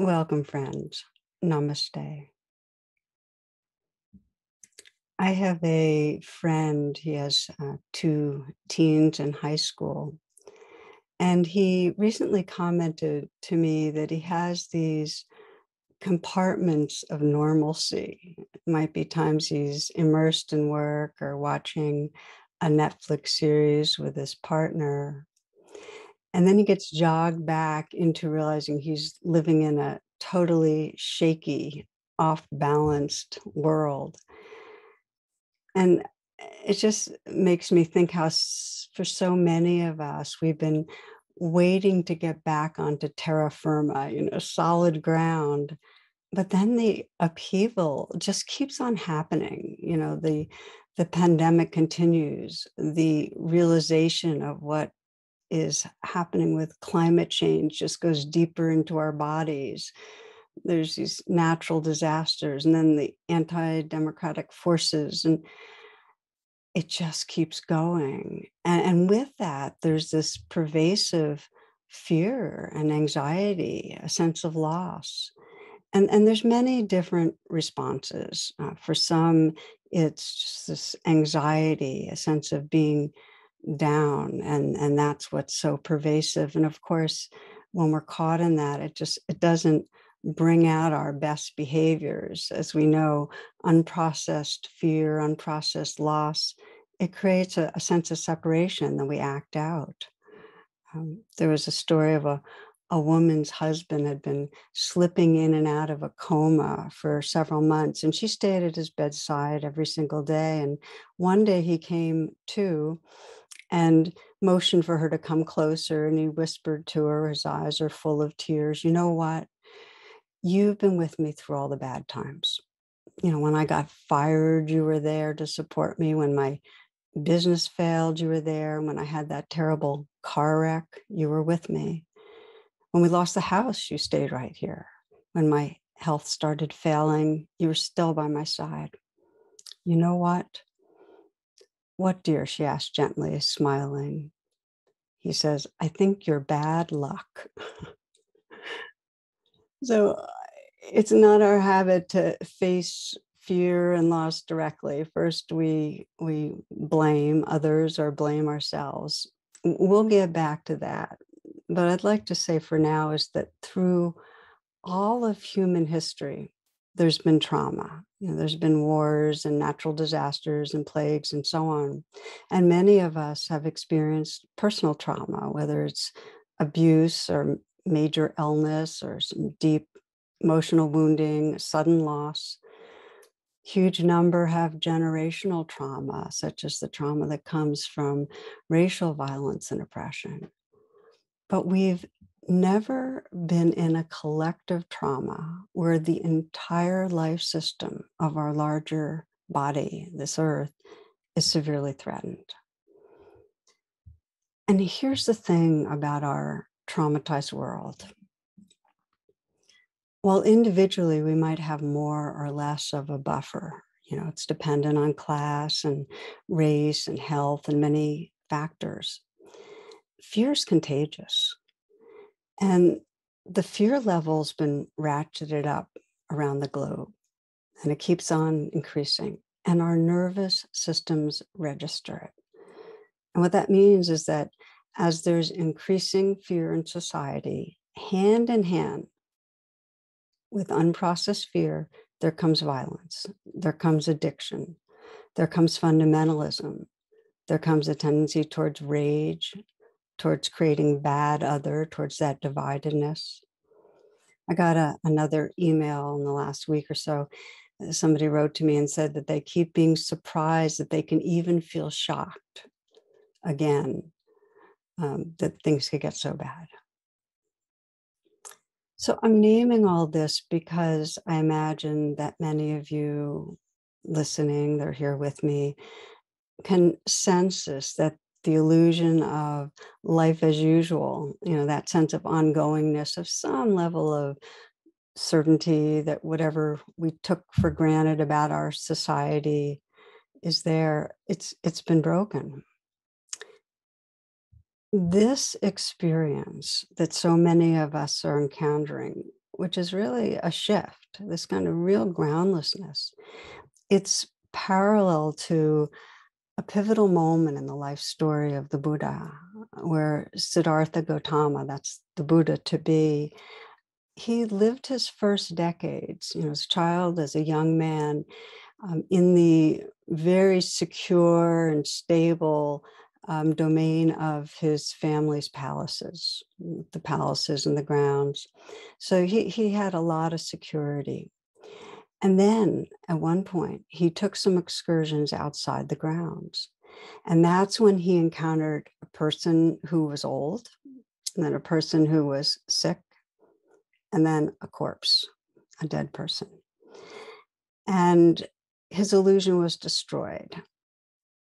Welcome, friends. Namaste. I have a friend, he has uh, two teens in high school, and he recently commented to me that he has these compartments of normalcy. It might be times he's immersed in work or watching a Netflix series with his partner. And then he gets jogged back into realizing he's living in a totally shaky, off balanced world. And eh, it just makes me think how, for so many of us, we've been waiting to get back onto terra firma, you know, solid ground. But then the upheaval just keeps on happening. You know, the the pandemic continues, the realization of what is happening with climate change just goes deeper into our bodies. There's these natural disasters and then the anti democratic forces. And it just keeps going. And, and with that, there's this pervasive fear and anxiety, a sense of loss. And, and there's many different responses. Uh, for some, it's just this anxiety, a sense of being down, and and that's what's so pervasive. And of course, when we're caught in that, it just it doesn't bring out our best behaviors. As we know, unprocessed fear, unprocessed loss, it creates a, a sense of separation that we act out. Um, there was a story of a, a woman's husband had been slipping in and out of a coma for several months, and she stayed at his bedside every single day. And one day he came to and motioned for her to come closer, and he whispered to her, his eyes are full of tears, You know what? You've been with me through all the bad times. You know, when I got fired, you were there to support me. When my business failed, you were there. When I had that terrible car wreck, you were with me. When we lost the house, you stayed right here. When my health started failing, you were still by my side. You know what? What, dear? She asked gently, smiling. He says, I think you're bad luck. So uh, it's not our habit to face fear and loss directly. First, we we blame others or blame ourselves. We'll get back to that. But I'd like to say for now is that through all of human history, there's been trauma. You know, there's been wars and natural disasters and plagues and so on. And many of us have experienced personal trauma, whether it's abuse or major illness or some deep emotional wounding, sudden loss. Huge number have generational trauma, such as the trauma that comes from racial violence and oppression. But we've never been in a collective trauma where the entire life system of our larger body, this earth, is severely threatened. And here's the thing about our traumatized world. While individually we might have more or less of a buffer, you know, it's dependent on class and race and health and many factors. Fear is contagious. And the fear level's been ratcheted up around the globe and it keeps on increasing. And our nervous systems register it. And what that means is that as there's increasing fear in society, hand in hand with unprocessed fear, there comes violence, there comes addiction, there comes fundamentalism, there comes a tendency towards rage, towards creating bad other, towards that dividedness. I got a, another email in the last week or so. Somebody wrote to me and said that they keep being surprised that they can even feel shocked again um, that things could get so bad. So I'm naming all this because I imagine that many of you listening, they're here with me, can sense this that the illusion of life as usual, you know, that sense of ongoingness, of some level of certainty that whatever we took for granted about our society is there, it's it's been broken this experience that so many of us are encountering, which is really a shift, this kind of real groundlessness. It's parallel to a pivotal moment in the life story of the Buddha, where Siddhartha Gautama, that's the Buddha to be, he lived his first decades, you know, as a child, as a young man, um, in the very secure and stable um, domain of his family's palaces, the palaces and the grounds. So he, he had a lot of security. And then at one point, he took some excursions outside the grounds. And that's when he encountered a person who was old, and then a person who was sick, and then a corpse, a dead person. And his illusion was destroyed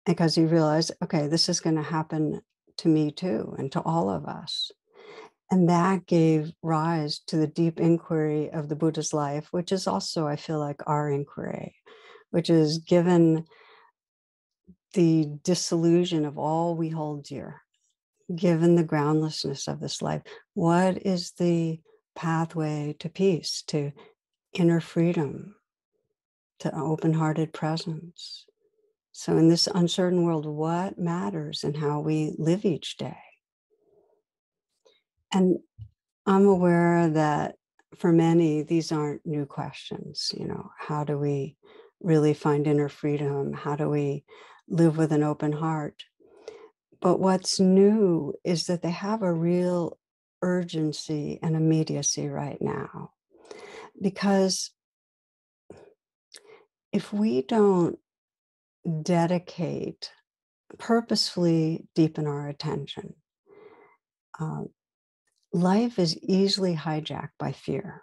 because he realized, okay, this is going to happen to me too, and to all of us. And that gave rise to the deep inquiry of the Buddha's life, which is also, I feel like, our inquiry, which is given the disillusion of all we hold dear, given the groundlessness of this life, what is the pathway to peace, to inner freedom, to open hearted presence? So, in this uncertain world, what matters and how we live each day? And I'm aware that for many, these aren't new questions. You know, how do we really find inner freedom? How do we live with an open heart? But what's new is that they have a real urgency and immediacy right now. Because if we don't dedicate, purposefully deepen our attention, um, life is easily hijacked by fear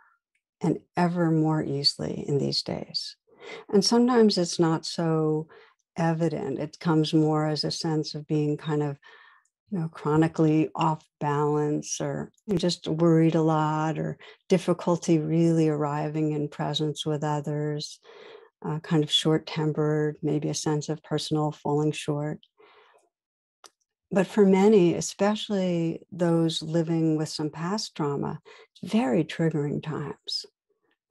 and ever more easily in these days. And sometimes it's not so evident. It comes more as a sense of being kind of, you know, chronically off balance or just worried a lot or difficulty really arriving in presence with others, uh, kind of short tempered, maybe a sense of personal falling short but for many, especially those living with some past trauma, very triggering times.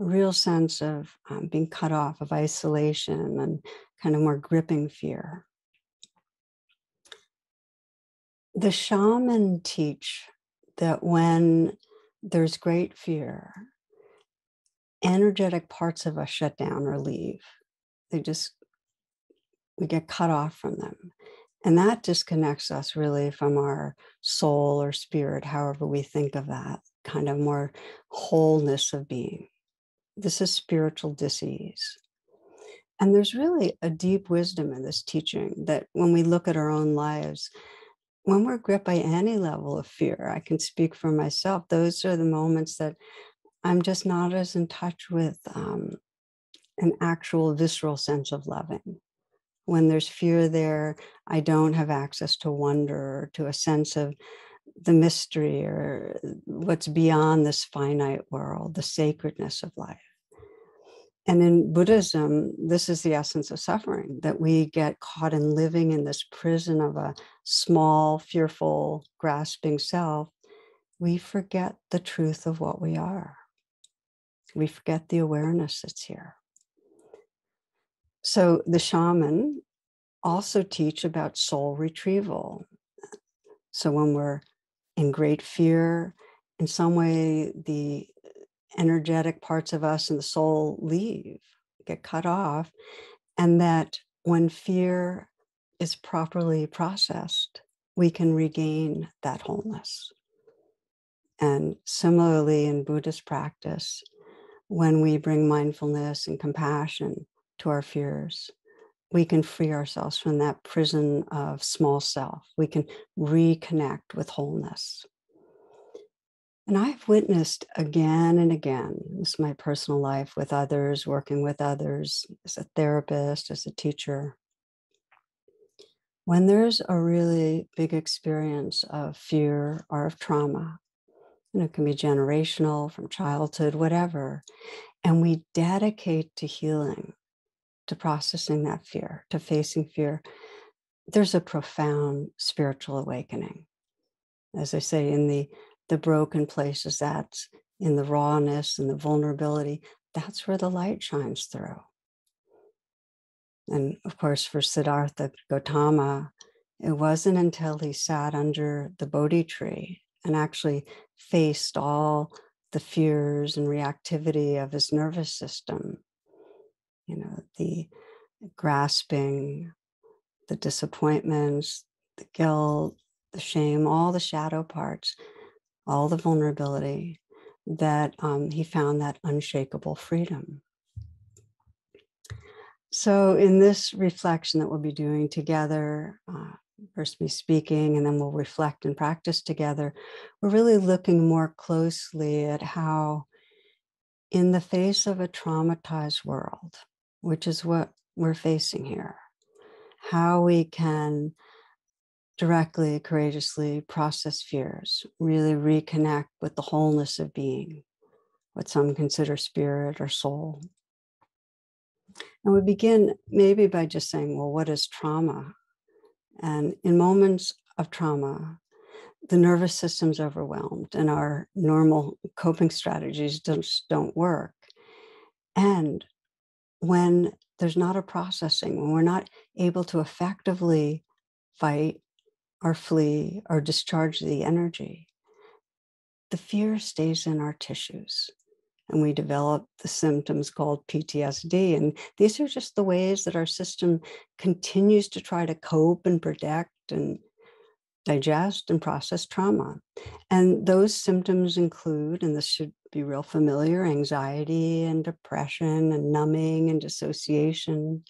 A real sense of um, being cut off, of isolation, and kind of more gripping fear. The shaman teach that when there's great fear, energetic parts of us shut down or leave. They just, we get cut off from them. And that disconnects us really from our soul or spirit, however we think of that kind of more wholeness of being. This is spiritual disease. And there's really a deep wisdom in this teaching that when we look at our own lives, when we're gripped by any level of fear, I can speak for myself, those are the moments that I'm just not as in touch with um, an actual visceral sense of loving when there's fear there, I don't have access to wonder or to a sense of the mystery or what's beyond this finite world, the sacredness of life. And in Buddhism, this is the essence of suffering that we get caught in living in this prison of a small, fearful, grasping self. We forget the truth of what we are. We forget the awareness that's here. So the shaman also teach about soul retrieval. So when we're in great fear, in some way, the energetic parts of us and the soul leave, get cut off, and that when fear is properly processed, we can regain that wholeness. And similarly, in Buddhist practice, when we bring mindfulness and compassion to our fears, we can free ourselves from that prison of small self. We can reconnect with wholeness. And I've witnessed again and again, this is my personal life with others, working with others, as a therapist, as a teacher. When there's a really big experience of fear or of trauma, and it can be generational, from childhood, whatever, and we dedicate to healing, to processing that fear, to facing fear, there's a profound spiritual awakening. As I say, in the the broken places, that's in the rawness and the vulnerability, that's where the light shines through. And of course, for Siddhartha Gautama, it wasn't until he sat under the Bodhi tree and actually faced all the fears and reactivity of his nervous system, you know, the grasping, the disappointments, the guilt, the shame, all the shadow parts, all the vulnerability, that um, he found that unshakable freedom. So, in this reflection that we'll be doing together, uh, first me speaking, and then we'll reflect and practice together, we're really looking more closely at how, in the face of a traumatized world, which is what we're facing here, how we can directly, courageously process fears, really reconnect with the wholeness of being, what some consider spirit or soul. And we begin maybe by just saying, well, what is trauma? And in moments of trauma, the nervous system's overwhelmed and our normal coping strategies just don't work. And when there's not a processing, when we're not able to effectively fight or flee or discharge the energy, the fear stays in our tissues and we develop the symptoms called PTSD. And these are just the ways that our system continues to try to cope and protect and digest and process trauma. And those symptoms include, and this should be real familiar, anxiety and depression and numbing and dissociation,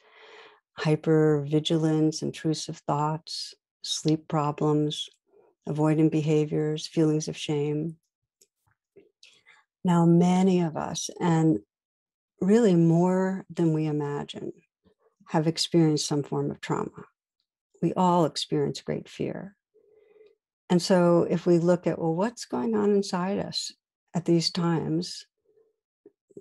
hypervigilance, intrusive thoughts, sleep problems, avoidant behaviors, feelings of shame. Now, many of us, and really more than we imagine, have experienced some form of trauma. We all experience great fear. And so, if we look at, well, what's going on inside us at these times,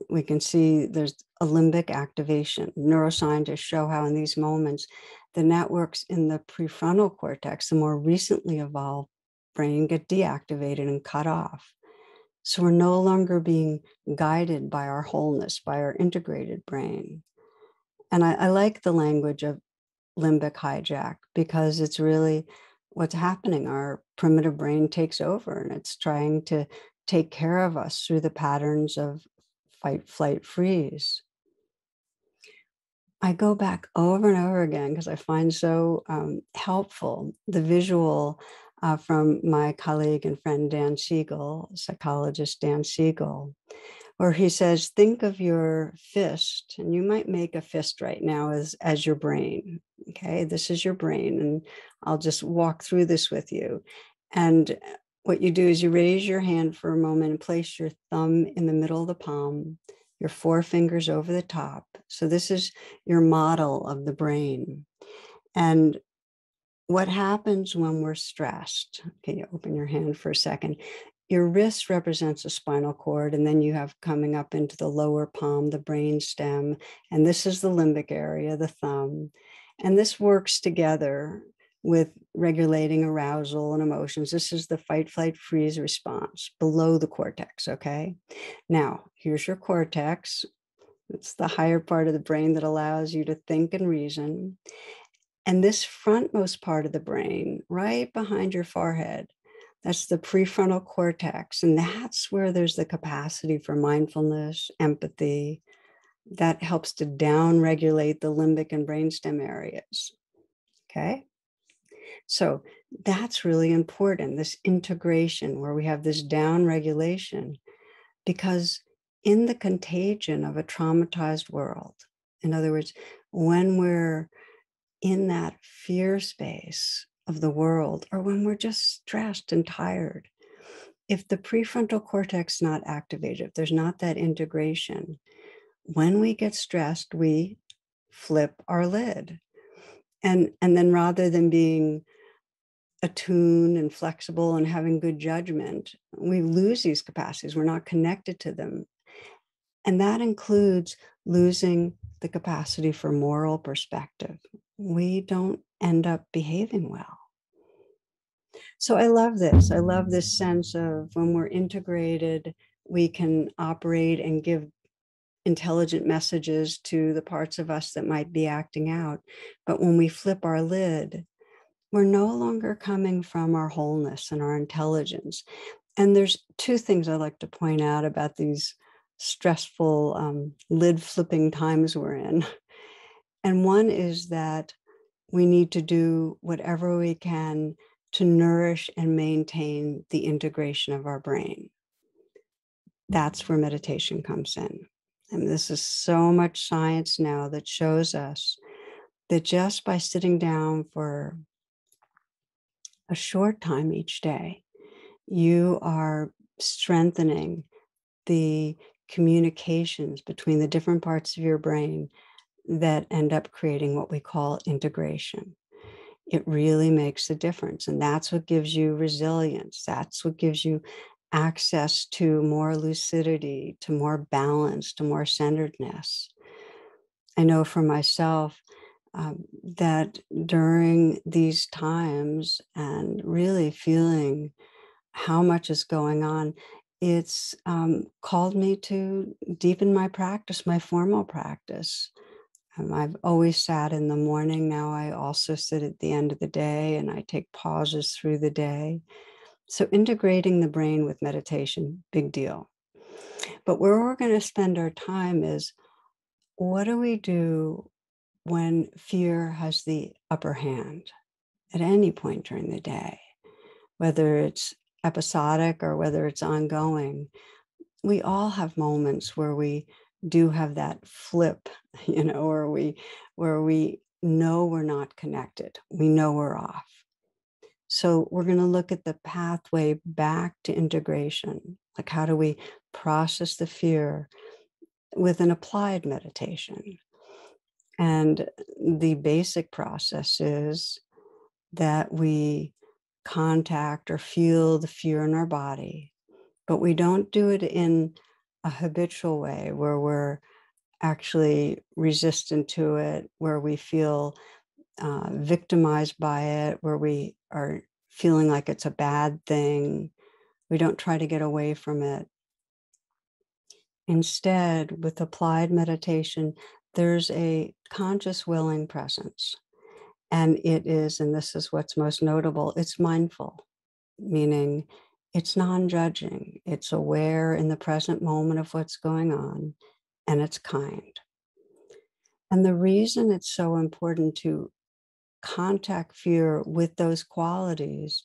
we can see there's a limbic activation. Neuroscientists show how, in these moments, the networks in the prefrontal cortex, the more recently evolved brain, get deactivated and cut off. So we're no longer being guided by our wholeness, by our integrated brain. And I, I like the language of limbic hijack because it's really what's happening. Our primitive brain takes over and it's trying to take care of us through the patterns of fight, flight, freeze. I go back over and over again because I find so um, helpful the visual uh, from my colleague and friend Dan Siegel, psychologist Dan Siegel, where he says, think of your fist, and you might make a fist right now as, as your brain. Okay, this is your brain, and I'll just walk through this with you. And what you do is you raise your hand for a moment and place your thumb in the middle of the palm, your four fingers over the top. So this is your model of the brain. And what happens when we're stressed? Can you open your hand for a second? Your wrist represents a spinal cord, and then you have coming up into the lower palm, the brain stem, and this is the limbic area, the thumb. And this works together with regulating arousal and emotions. This is the fight, flight, freeze response below the cortex. Okay. Now, here's your cortex. It's the higher part of the brain that allows you to think and reason. And this frontmost part of the brain, right behind your forehead, that's the prefrontal cortex. And that's where there's the capacity for mindfulness, empathy. That helps to down regulate the limbic and brainstem areas. Okay. So that's really important this integration where we have this down regulation, because in the contagion of a traumatized world, in other words, when we're in that fear space of the world or when we're just stressed and tired if the prefrontal cortex is not activated if there's not that integration when we get stressed we flip our lid. And and then rather than being attuned and flexible and having good judgment we lose these capacities we're not connected to them and that includes losing the capacity for moral perspective we don't end up behaving well. So I love this. I love this sense of when we're integrated, we can operate and give intelligent messages to the parts of us that might be acting out. But when we flip our lid, we're no longer coming from our wholeness and our intelligence. And there's two things I'd like to point out about these stressful um, lid flipping times we're in. And one is that we need to do whatever we can to nourish and maintain the integration of our brain. That's where meditation comes in. And this is so much science now that shows us that just by sitting down for a short time each day, you are strengthening the communications between the different parts of your brain that end up creating what we call integration. It really makes a difference. And that's what gives you resilience. That's what gives you access to more lucidity, to more balance, to more centeredness. I know for myself um, that during these times and really feeling how much is going on, it's um, called me to deepen my practice, my formal practice. Um, I've always sat in the morning. Now I also sit at the end of the day and I take pauses through the day. So integrating the brain with meditation, big deal. But where we're going to spend our time is what do we do when fear has the upper hand at any point during the day, whether it's episodic or whether it's ongoing? We all have moments where we do have that flip, you know, where we where we know we're not connected. We know we're off. So we're going to look at the pathway back to integration. Like how do we process the fear with an applied meditation? And the basic process is that we contact or feel the fear in our body, but we don't do it in a habitual way where we're actually resistant to it, where we feel uh, victimized by it, where we are feeling like it's a bad thing. We don't try to get away from it. Instead, with applied meditation, there's a conscious willing presence. And it is, and this is what's most notable, it's mindful, meaning it's non judging, it's aware in the present moment of what's going on, and it's kind. And the reason it's so important to contact fear with those qualities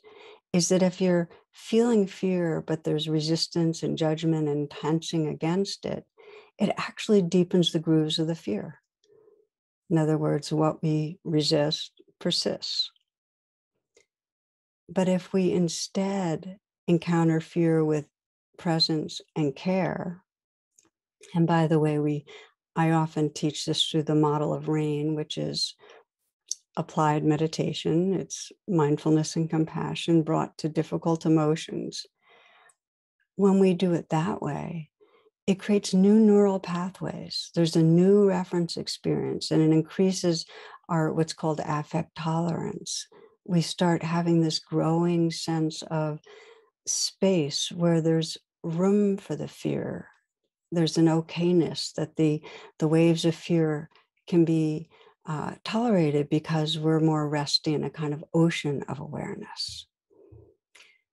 is that if you're feeling fear, but there's resistance and judgment and tensing against it, it actually deepens the grooves of the fear. In other words, what we resist persists. But if we instead encounter fear with presence and care. And by the way, we I often teach this through the model of rain, which is applied meditation. It's mindfulness and compassion brought to difficult emotions. When we do it that way, it creates new neural pathways. There's a new reference experience and it increases our what's called affect tolerance. We start having this growing sense of space where there's room for the fear there's an okayness that the the waves of fear can be uh, tolerated because we're more resting in a kind of ocean of awareness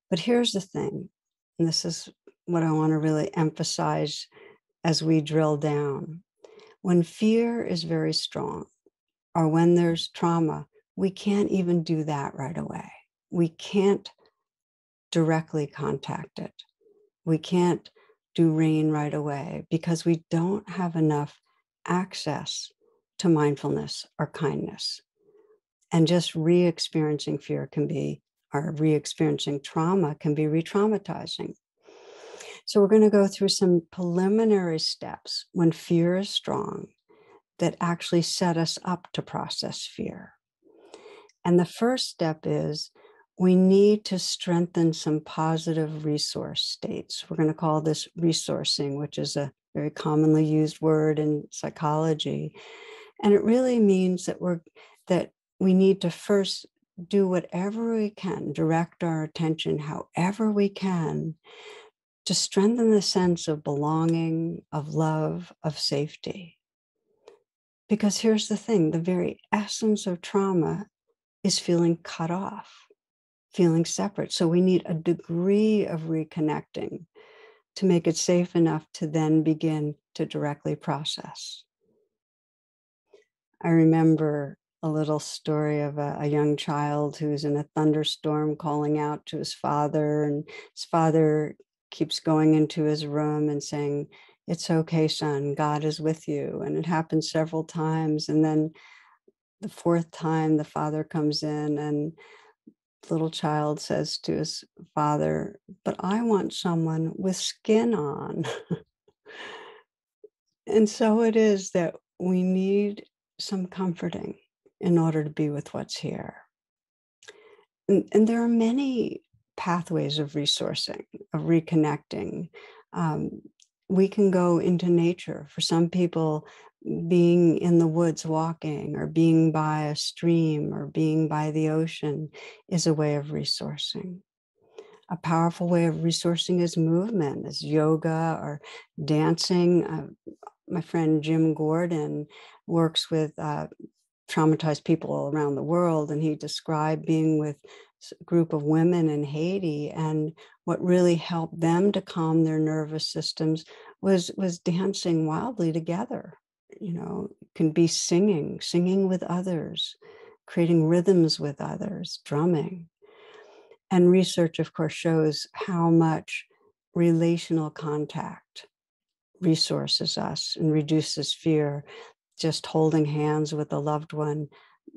but here's the thing and this is what i want to really emphasize as we drill down when fear is very strong or when there's trauma we can't even do that right away we can't directly contact it. We can't do rain right away because we don't have enough access to mindfulness or kindness. And just re experiencing fear can be, or re experiencing trauma can be re traumatizing. So, we're going to go through some preliminary steps when fear is strong that actually set us up to process fear. And the first step is we need to strengthen some positive resource states. We're going to call this resourcing, which is a very commonly used word in psychology. And it really means that we're that we need to first do whatever we can, direct our attention however we can to strengthen the sense of belonging, of love, of safety. Because here's the thing the very essence of trauma is feeling cut off, feeling separate. So we need a degree of reconnecting to make it safe enough to then begin to directly process. I remember a little story of a, a, young child who's in a thunderstorm calling out to his father, and his father keeps going into his room and saying, It's okay, son, God is with you. And it happens several times. And then the fourth time, the father comes in and the little child says to his father, But I want someone with skin on. and so it is that we need some comforting in order to be with what's here. And, and there are many pathways of resourcing, of reconnecting. Um, we can go into nature. For some people, being in the woods walking or being by a stream or being by the ocean is a way of resourcing. A powerful way of resourcing is movement, is yoga or dancing. Uh, my friend Jim Gordon works with uh, traumatized people all around the world, and he described being with group of women in Haiti, and what really helped them to calm their nervous systems was was dancing wildly together. You know, can be singing, singing with others, creating rhythms with others, drumming. And research, of course, shows how much relational contact resources us and reduces fear just holding hands with a loved one,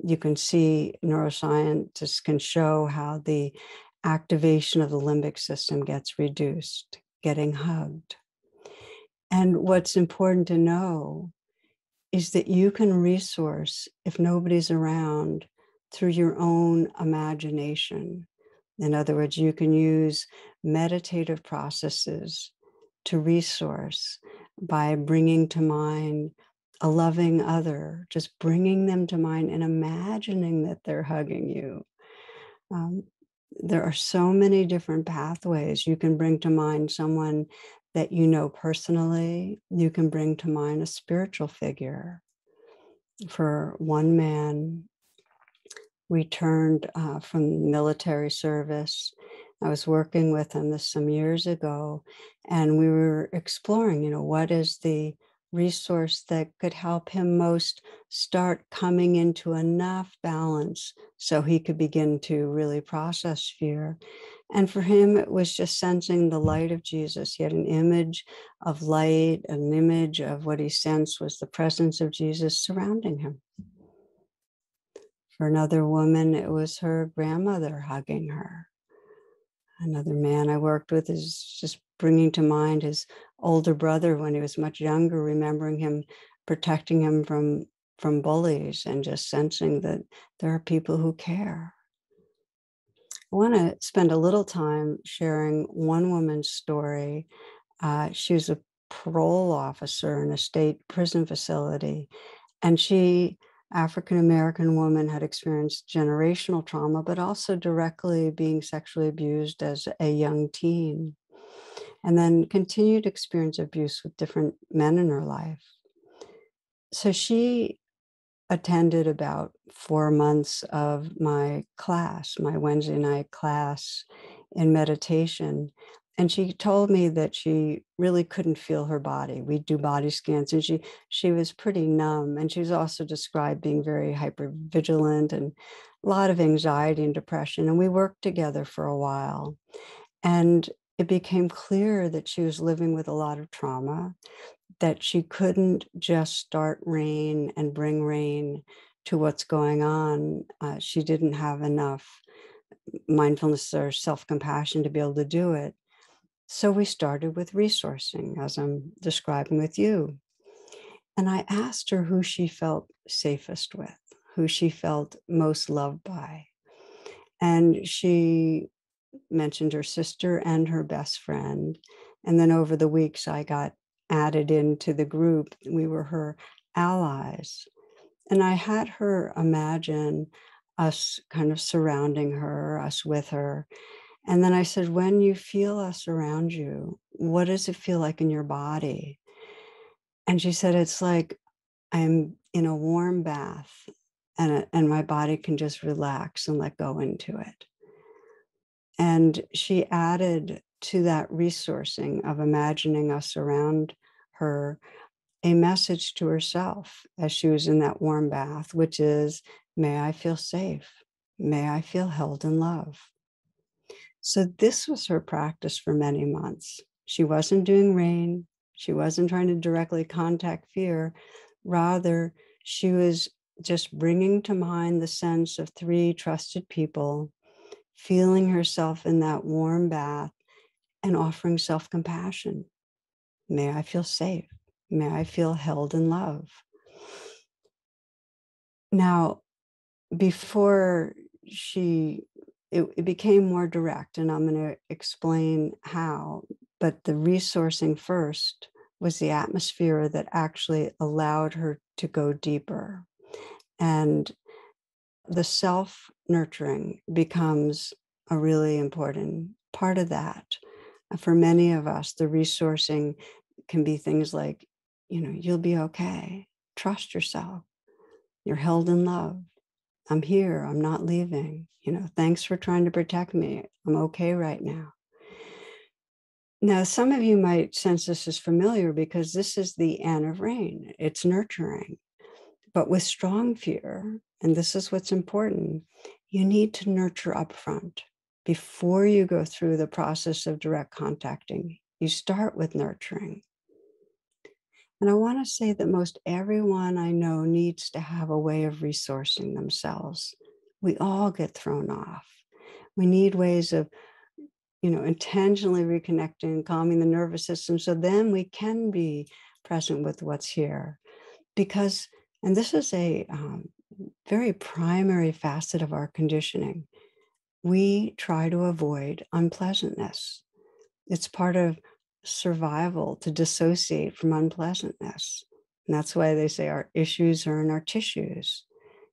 you can see neuroscientists can show how the activation of the limbic system gets reduced, getting hugged. And what's important to know is that you can resource, if nobody's around, through your own imagination. In other words, you can use meditative processes to resource by bringing to mind a loving other, just bringing them to mind and imagining that they're hugging you. Um, there are so many different pathways. You can bring to mind someone that you know personally, you can bring to mind a spiritual figure. For one man, returned uh, from military service. I was working with him this some years ago, and we were exploring, you know, what is the resource that could help him most start coming into enough balance so he could begin to really process fear. And for him, it was just sensing the light of Jesus. He had an image of light, an image of what he sensed was the presence of Jesus surrounding him. For another woman, it was her grandmother hugging her. Another man I worked with is just bringing to mind his older brother when he was much younger, remembering him protecting him from from bullies and just sensing that there are people who care. I want to spend a little time sharing one woman's story. Uh, she was a parole officer in a state prison facility, and she, African American woman, had experienced generational trauma, but also directly being sexually abused as a young teen and then continued experience abuse with different men in her life. So she attended about four months of my class, my Wednesday night class in meditation. And she told me that she really couldn't feel her body. We do body scans, and she she was pretty numb. And she's also described being very hyper vigilant and a lot of anxiety and depression. And we worked together for a while. And it became clear that she was living with a lot of trauma, that she couldn't just start rain and bring rain to what's going on. Uh, she didn't have enough mindfulness or self compassion to be able to do it. So we started with resourcing, as I'm describing with you. And I asked her who she felt safest with, who she felt most loved by. And she mentioned her sister and her best friend. And then over the weeks, I got added into the group. We were her allies. And I had her imagine us kind of surrounding her, us with her. And then I said, when you feel us around you, what does it feel like in your body? And she said, it's like I'm in a warm bath and, and my body can just relax and let go into it. And she added to that resourcing of imagining us around her a message to herself as she was in that warm bath, which is, May I feel safe. May I feel held in love. So, this was her practice for many months. She wasn't doing rain, she wasn't trying to directly contact fear. Rather, she was just bringing to mind the sense of three trusted people, feeling herself in that warm bath and offering self compassion. May I feel safe. May I feel held in love. Now, before she, it, it became more direct, and I'm going to explain how, but the resourcing first was the atmosphere that actually allowed her to go deeper. And the self nurturing becomes a really important part of that. Uh, for many of us, the resourcing can be things like you know, you'll be okay. Trust yourself. You're held in love. I'm here. I'm not leaving. You know, thanks for trying to protect me. I'm okay right now. Now, some of you might sense this is familiar because this is the N of rain. It's nurturing. But with strong fear, and this is what's important, you need to nurture upfront before you go through the process of direct contacting. You start with nurturing. And I want to say that most everyone I know needs to have a way of resourcing themselves. We all get thrown off. We need ways of, you know, intentionally reconnecting, calming the nervous system so then we can be present with what's here. Because, and this is a um, very primary facet of our conditioning, we try to avoid unpleasantness. It's part of survival to dissociate from unpleasantness. And that's why they say our issues are in our tissues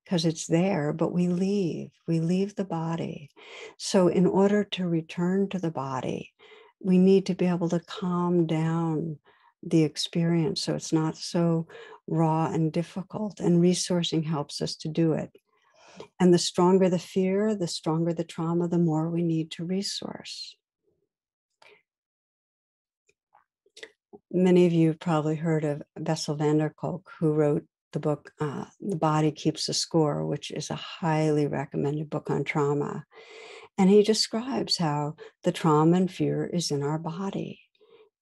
because it's there, but we leave, we leave the body. So, in order to return to the body, we need to be able to calm down the experience so it's not so raw and difficult. And resourcing helps us to do it. And the stronger the fear, the stronger the trauma, the more we need to resource. many of you have probably heard of Bessel van der Kolk, who wrote the book uh, The Body Keeps the Score, which is a highly recommended book on trauma. And he describes how the trauma and fear is in our body.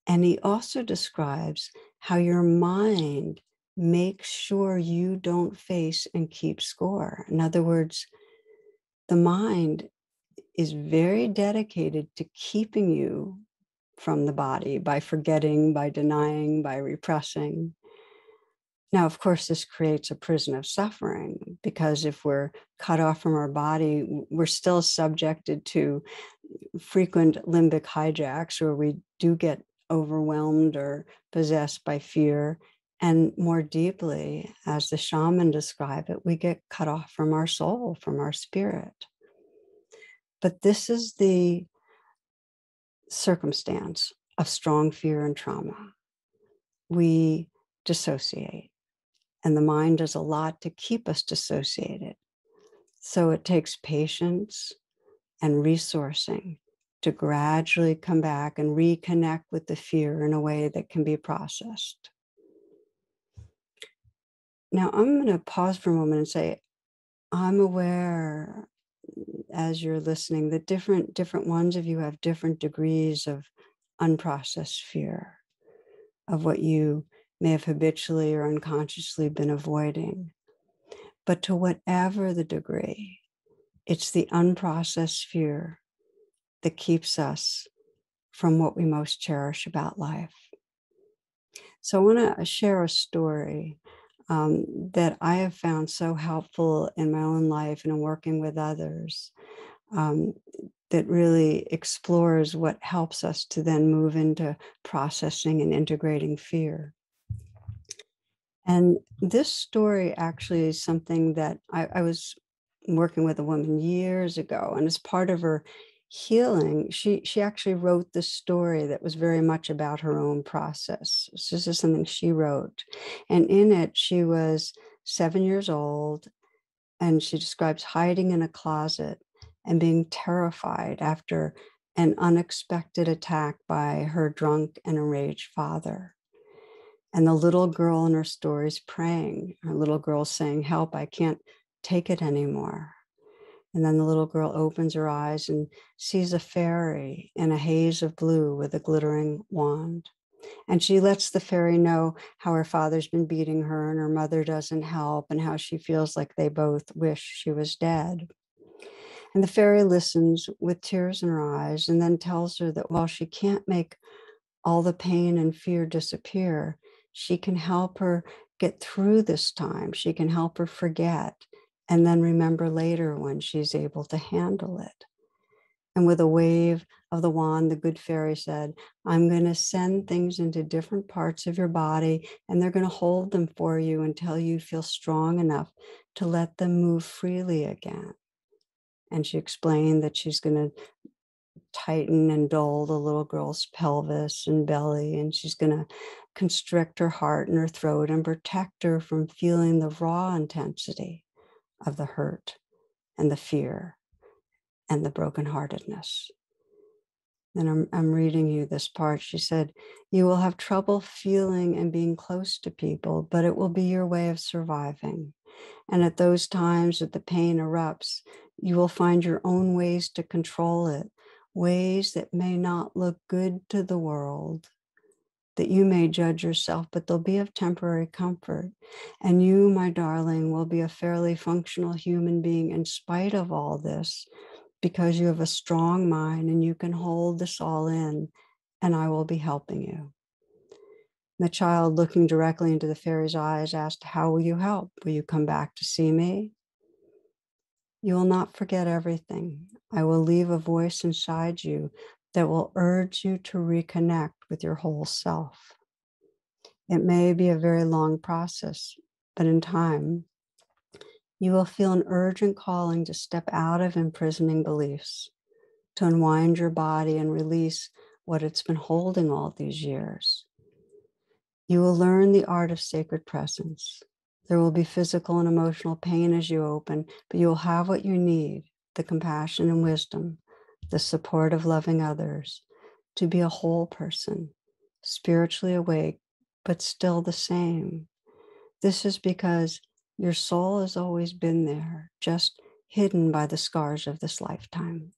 And he also describes how your mind makes sure you don't face and keep score. In other words, the mind is very dedicated to keeping you from the body by forgetting, by denying, by repressing. Now, of course, this creates a prison of suffering because if we're cut off from our body, we're still subjected to frequent limbic hijacks where we do get overwhelmed or possessed by fear. And more deeply, as the shaman describe it, we get cut off from our soul, from our spirit. But this is the circumstance of strong fear and trauma, we dissociate. And the mind does a lot to keep us dissociated. So it takes patience and resourcing to gradually come back and reconnect with the fear in a way that can be processed. Now, I'm going to pause for a moment and say, I'm aware as you're listening that different different ones of you have different degrees of unprocessed fear of what you may have habitually or unconsciously been avoiding but to whatever the degree it's the unprocessed fear that keeps us from what we most cherish about life so i want to share a story um, that I have found so helpful in my own life and in working with others um, that really explores what helps us to then move into processing and integrating fear. And this story actually is something that I, I was working with a woman years ago, and as part of her healing, she she actually wrote the story that was very much about her own process. So this is something she wrote, and in it she was seven years old, and she describes hiding in a closet and being terrified after an unexpected attack by her drunk and enraged father. And the little girl in her story is praying. Her little girl saying, Help, I can't take it anymore. And then the little girl opens her eyes and sees a fairy in a haze of blue with a glittering wand. And she lets the fairy know how her father's been beating her and her mother doesn't help and how she feels like they both wish she was dead. And the fairy listens with tears in her eyes and then tells her that while she can't make all the pain and fear disappear, she can help her get through this time. She can help her forget and then remember later when she's able to handle it. And with a wave of the wand, the good fairy said, I'm going to send things into different parts of your body, and they're going to hold them for you until you feel strong enough to let them move freely again. And she explained that she's going to tighten and dull the little girl's pelvis and belly, and she's going to constrict her heart and her throat and protect her from feeling the raw intensity of the hurt and the fear and the brokenheartedness. And I'm, I'm reading you this part. She said, You will have trouble feeling and being close to people, but it will be your way of surviving. And at those times that the pain erupts, you will find your own ways to control it, ways that may not look good to the world, that you may judge yourself, but they'll be of temporary comfort. And you, my darling, will be a fairly functional human being in spite of all this, because you have a strong mind and you can hold this all in, and I will be helping you. The child, looking directly into the fairy's eyes, asked, How will you help? Will you come back to see me? You will not forget everything. I will leave a voice inside you that will urge you to reconnect with your whole self. It may be a very long process, but in time, you will feel an urgent calling to step out of imprisoning beliefs, to unwind your body and release what it's been holding all these years. You will learn the art of sacred presence, there will be physical and emotional pain as you open, but you will have what you need the compassion and wisdom, the support of loving others, to be a whole person, spiritually awake, but still the same. This is because your soul has always been there, just hidden by the scars of this lifetime.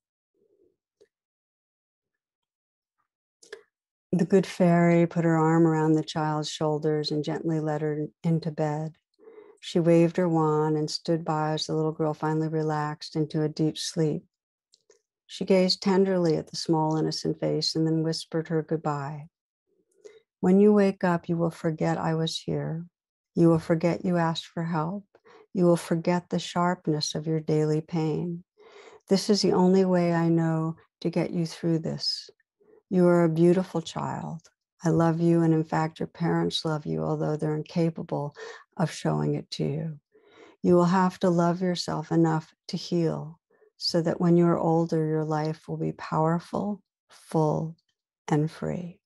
The good fairy put her arm around the child's shoulders and gently led her into bed. She waved her wand and stood by as the little girl finally relaxed into a deep sleep. She gazed tenderly at the small, innocent face and then whispered her goodbye. When you wake up, you will forget I was here. You will forget you asked for help. You will forget the sharpness of your daily pain. This is the only way I know to get you through this. You are a beautiful child. I love you, and in fact, your parents love you, although they're incapable of showing it to you. You will have to love yourself enough to heal so that when you're older, your life will be powerful, full, and free.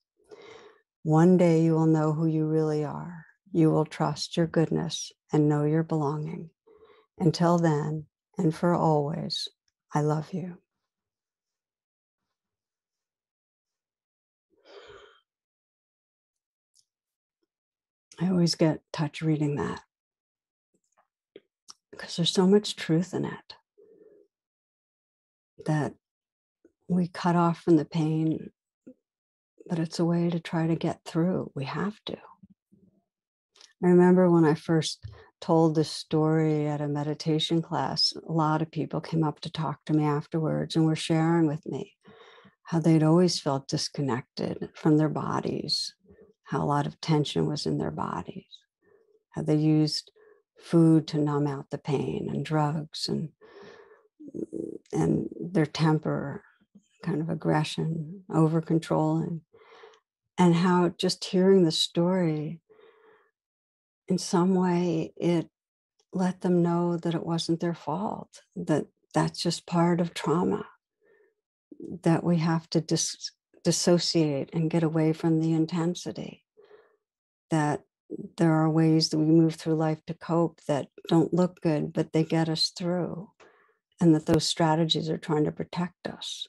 One day you will know who you really are. You will trust your goodness and know your belonging. Until then, and for always, I love you. I always get touch reading that because there's so much truth in it that we cut off from the pain, but it's a way to try to get through. We have to. I remember when I first told this story at a meditation class, a lot of people came up to talk to me afterwards and were sharing with me how they'd always felt disconnected from their bodies how a lot of tension was in their bodies, how they used food to numb out the pain and drugs and and their temper, kind of aggression, over controlling, and how just hearing the story in some way it let them know that it wasn't their fault, that that's just part of trauma. that we have to dis- dissociate and get away from the intensity. That there are ways that we move through life to cope that don't look good, but they get us through. And that those strategies are trying to protect us.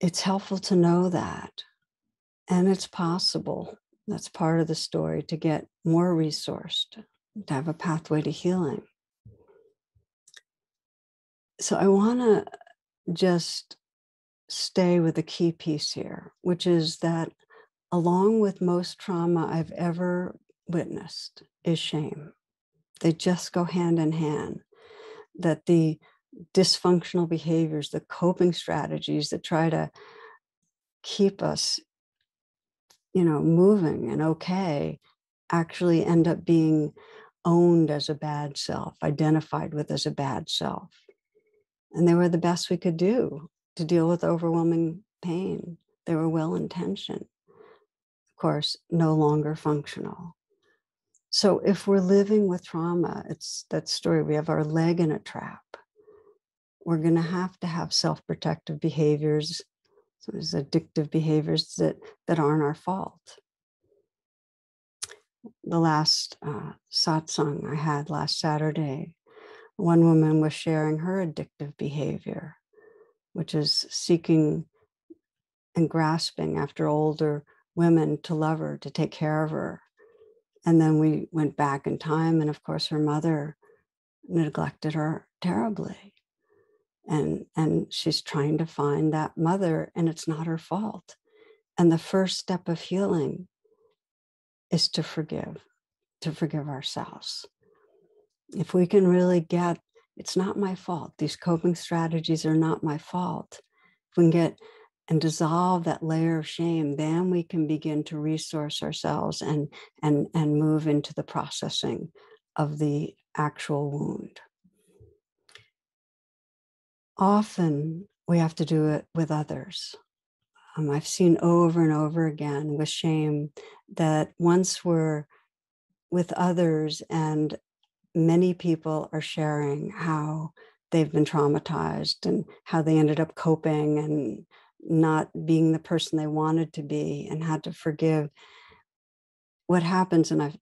It's helpful to know that. And it's possible. That's part of the story to get more resourced, to have a pathway to healing. So I want to just stay with the key piece here, which is that along with most trauma I've ever witnessed is shame. They just go hand in hand. That the dysfunctional behaviors, the coping strategies that try to keep us, you know, moving and okay, actually end up being owned as a bad self, identified with as a bad self. And they were the best we could do to deal with overwhelming pain. They were well intentioned, of course, no longer functional. So if we're living with trauma, it's that story. We have our leg in a trap. We're going to have to have self-protective behaviors, so there's addictive behaviors that that aren't our fault. The last uh, satsang I had last Saturday, one woman was sharing her addictive behavior, which is seeking and grasping after older women to love her, to take care of her. And then we went back in time, and of course, her mother neglected her terribly. And, and she's trying to find that mother, and it's not her fault. And the first step of healing is to forgive, to forgive ourselves if we can really get it's not my fault these coping strategies are not my fault if we can get and dissolve that layer of shame then we can begin to resource ourselves and and and move into the processing of the actual wound. Often we have to do it with others. Um, i've seen over and over again with shame that once we're with others and many people are sharing how they've been traumatized and how they ended up coping and not being the person they wanted to be and had to forgive. What happens, and I've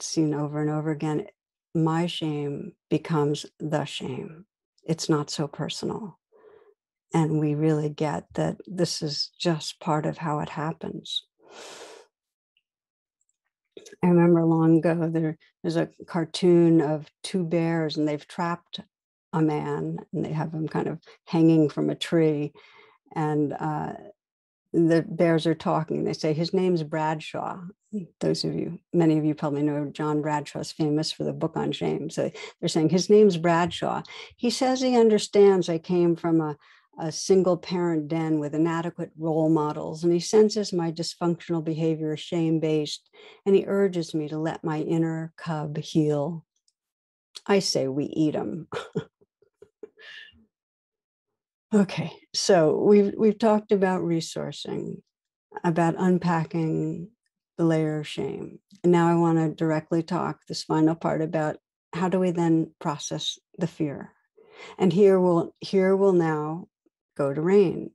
seen over and over again, my shame becomes the shame. It's not so personal. And we really get that this is just part of how it happens. I remember long ago there there's a cartoon of two bears and they've trapped a man and they have him kind of hanging from a tree and uh, the bears are talking they say his name's bradshaw those of you many of you probably know john bradshaw is famous for the book on shame so they're saying his name's bradshaw he says he understands i came from a a single parent den with inadequate role models, and he senses my dysfunctional behavior is shame based, and he urges me to let my inner cub heal. I say we eat him. okay, so we've we've talked about resourcing, about unpacking the layer of shame. And now I want to directly talk this final part about how do we then process the fear. And here we'll here we'll now go to RAIN.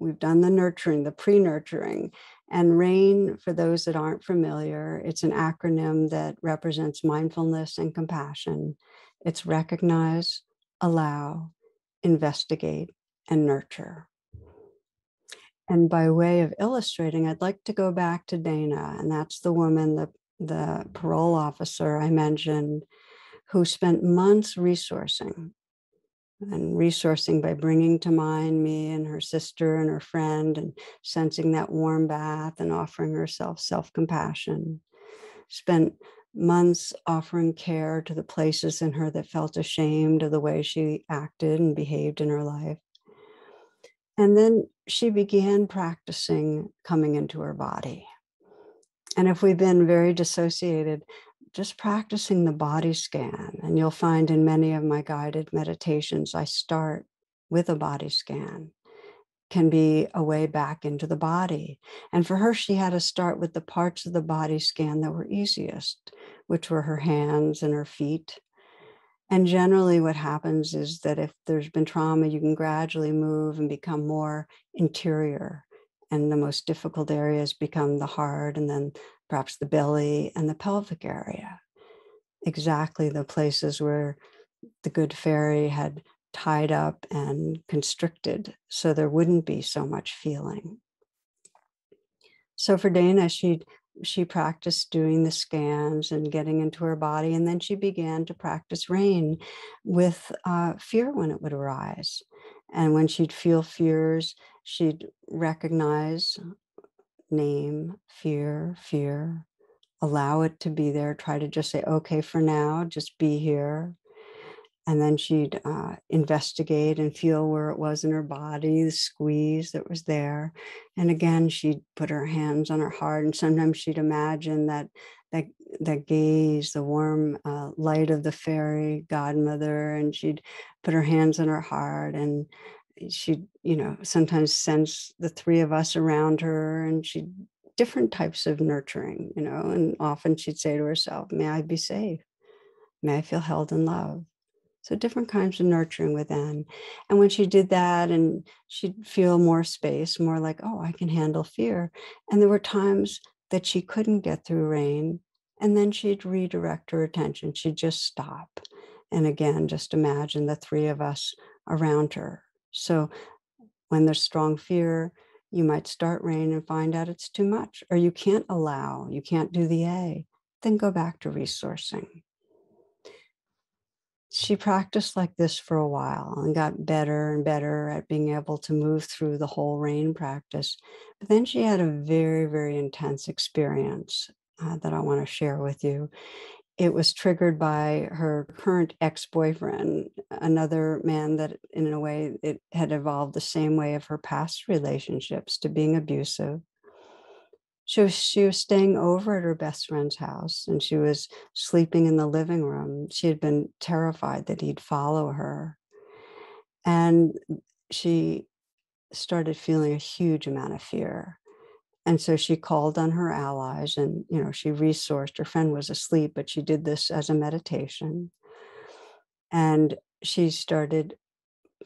We've done the nurturing, the pre nurturing. And RAIN, for those that aren't familiar, it's an acronym that represents mindfulness and compassion. It's recognize, allow, investigate, and nurture. And by way of illustrating, I'd like to go back to Dana, and that's the woman, the, the parole officer I mentioned, who spent months resourcing and resourcing by bringing to mind me and her sister and her friend and sensing that warm bath and offering herself self compassion. Spent months offering care to the places in her that felt ashamed of the way she acted and behaved in her life. And then she began practicing coming into her body. And if we've been very dissociated, just practicing the body scan. And you'll find in many of my guided meditations, I start with a body scan, can be a way back into the body. And for her, she had to start with the parts of the body scan that were easiest, which were her hands and her feet. And generally, what happens is that if there's been trauma, you can gradually move and become more interior. And the most difficult areas become the heart, and then perhaps the belly and the pelvic area. Exactly the places where the good fairy had tied up and constricted, so there wouldn't be so much feeling. So for Dana, she'd she practiced doing the scans and getting into her body. And then she began to practice rain with uh, fear when it would arise. And when she'd feel fears, she'd recognize, name, fear, fear, allow it to be there. Try to just say, okay, for now, just be here and then she'd uh, investigate and feel where it was in her body, the squeeze that was there. And again, she'd put her hands on her heart, and sometimes she'd imagine that that that gaze, the warm uh, light of the fairy godmother, and she'd put her hands on her heart, and she'd, you know, sometimes sense the three of us around her, and she'd different types of nurturing, you know, and often she'd say to herself, "May I be safe." May I feel held in love? So different kinds of nurturing within. And when she did that and she'd feel more space, more like, oh, I can handle fear. And there were times that she couldn't get through rain. And then she'd redirect her attention. She'd just stop. And again, just imagine the three of us around her. So when there's strong fear, you might start rain and find out it's too much, or you can't allow, you can't do the A. Then go back to resourcing she practiced like this for a while and got better and better at being able to move through the whole rain practice. But then she had a very, very intense experience uh, that I want to share with you. It was triggered by her current ex boyfriend, another man that, in a way, it had evolved the same way of her past relationships to being abusive she was she was staying over at her best friend's house and she was sleeping in the living room. She had been terrified that he'd follow her and she started feeling a huge amount of fear and so she called on her allies and you know she resourced. Her friend was asleep but she did this as a meditation and she started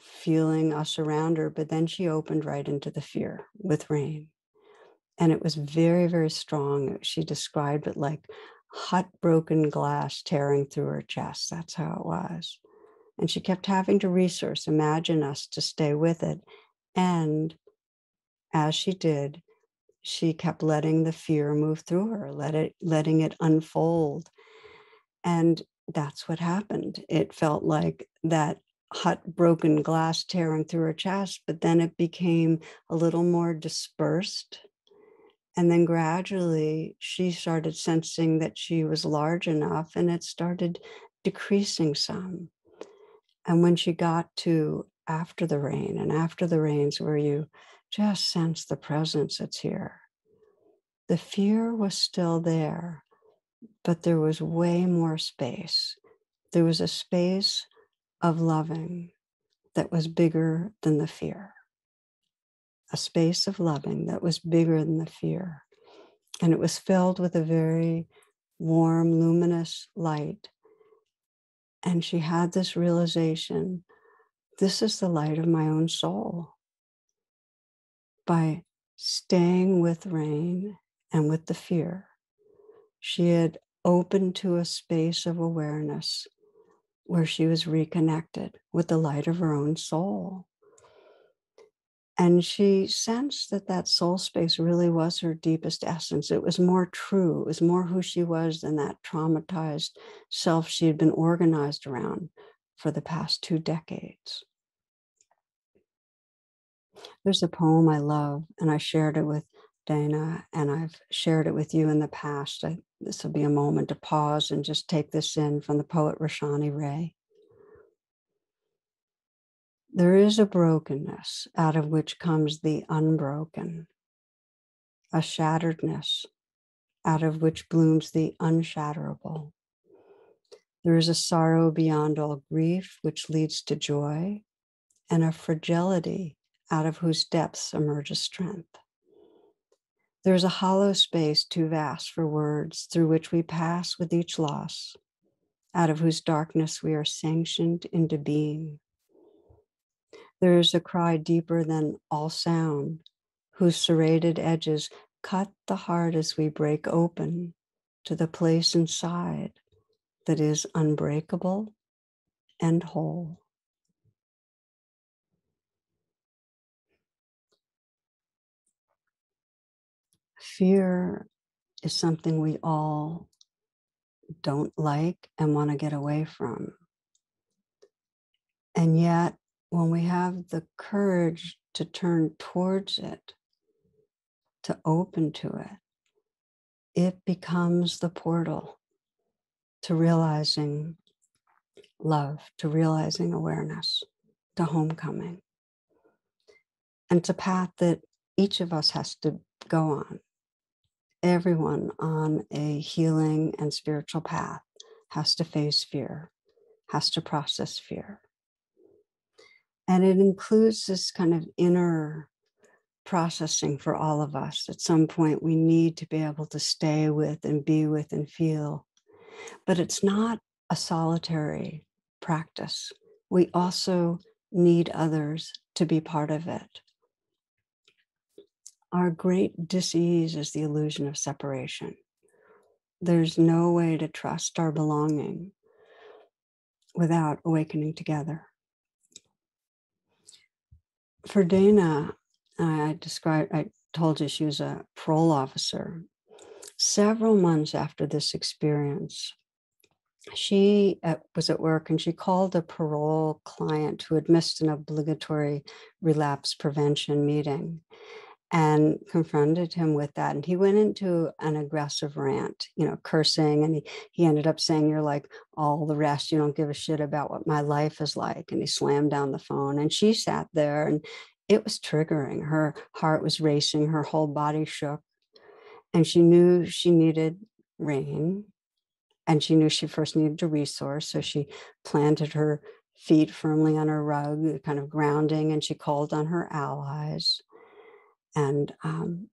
feeling us around her but then she opened right into the fear with rain and it was very, very strong. She described it like hot broken glass tearing through her chest. That's how it was. And she kept having to resource, imagine us to stay with it. And as she did, she kept letting the fear move through her, let it, letting it unfold. And that's what happened. It felt like that hot broken glass tearing through her chest, but then it became a little more dispersed and then gradually she started sensing that she was large enough and it started decreasing some. And when she got to after the rain and after the rains, where you just sense the presence that's here, the fear was still there, but there was way more space. There was a space of loving that was bigger than the fear a space of loving that was bigger than the fear. And it was filled with a very warm, luminous light. And she had this realization this is the light of my own soul. By staying with rain and with the fear, she had opened to a space of awareness where she was reconnected with the light of her own soul. And she sensed that that soul space really was her deepest essence. It was more true, it was more who she was than that traumatized self she had been organized around for the past two decades. There's a poem I love, and I shared it with Dana, and I've shared it with you in the past. I, this will be a moment to pause and just take this in from the poet Rashani Réa. There is a brokenness out of which comes the unbroken, a shatteredness out of which blooms the unshatterable. There is a sorrow beyond all grief which leads to joy, and a fragility out of whose depths emerges strength. There is a hollow space too vast for words through which we pass with each loss, out of whose darkness we are sanctioned into being. There is a cry deeper than all sound, whose serrated edges cut the heart as we break open to the place inside that is unbreakable and whole. Fear is something we all don't like and want to get away from. And yet, when we have the courage to turn towards it, to open to it, it becomes the portal to realizing love, to realizing awareness, to homecoming. And it's a path that each of us has to go on. Everyone on a healing and spiritual path has to face fear, has to process fear. And it includes this kind of inner processing for all of us. At some point, we need to be able to stay with and be with and feel. But it's not a solitary practice. We also need others to be part of it. Our great disease is the illusion of separation. There's no way to trust our belonging without awakening together. For Dana, I described, I told you she was a parole officer. Several months after this experience, she uh, was at work and she called a parole client who had missed an obligatory relapse prevention meeting and confronted him with that. And he went into an aggressive rant, you know, cursing. And he, he ended up saying, You're like all the rest. You don't give a shit about what my life is like. And he slammed down the phone. And she sat there and it was triggering. Her heart was racing, her whole body shook. And she knew she needed rain. And she knew she first needed a resource. So she planted her feet firmly on her rug, kind of grounding, and she called on her allies. And um,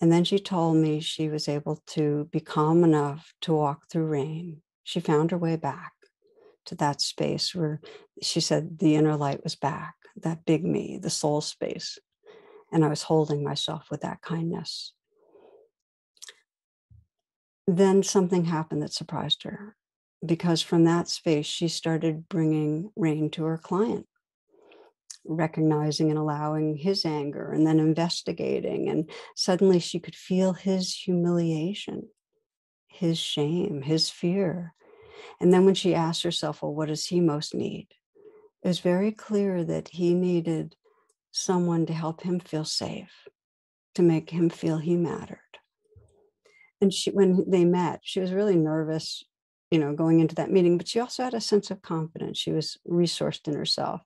and then she told me she was able to be calm enough to walk through rain. She found her way back to that space where she said the inner light was back that big me, the soul space. And I was holding myself with that kindness. Then something happened that surprised her because from that space, she started bringing rain to her client, recognizing and allowing his anger and then investigating. And suddenly she could feel his humiliation, his shame, his fear. And then when she asked herself, well, what does he most need? it was very clear that he needed someone to help him feel safe, to make him feel he mattered. And she, when they met, she was really nervous, you know, going into that meeting, but she also had a sense of confidence. She was resourced in herself.